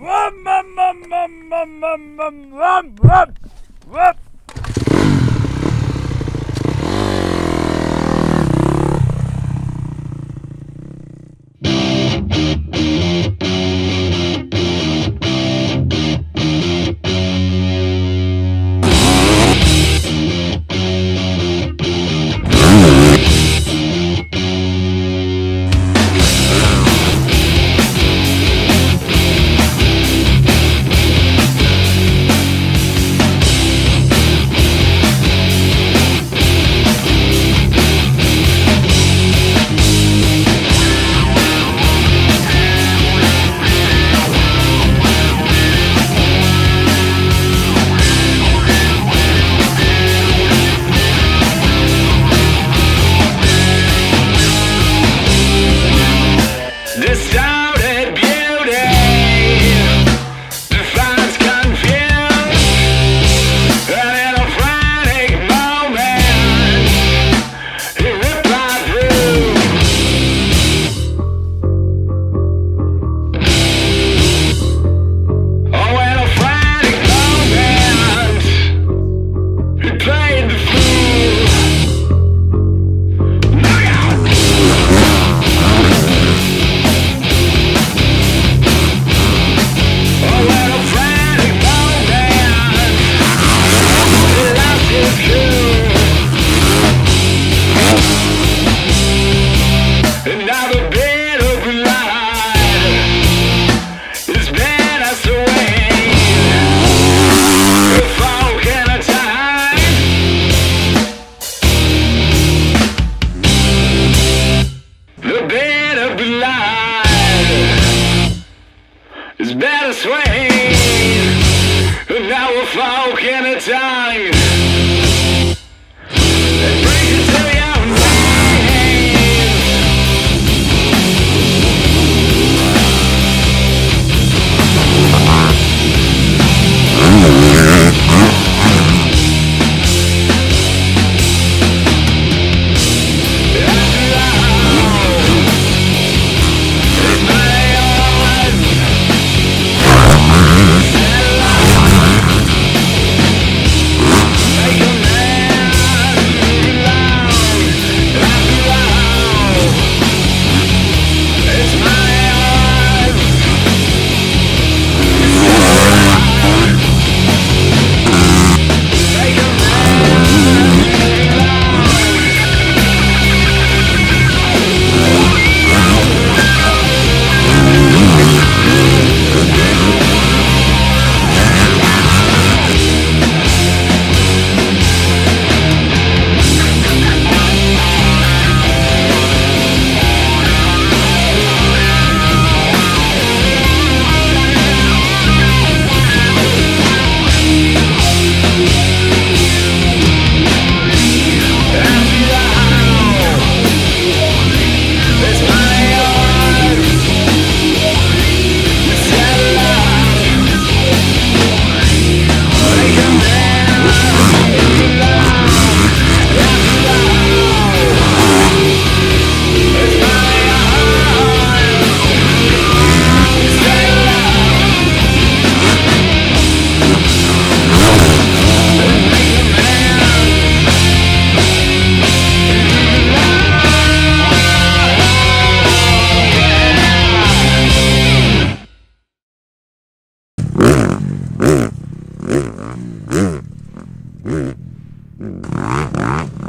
Rum, rum, rum, rum, rum, rum, rum, rum, rum. time. Mm-hmm.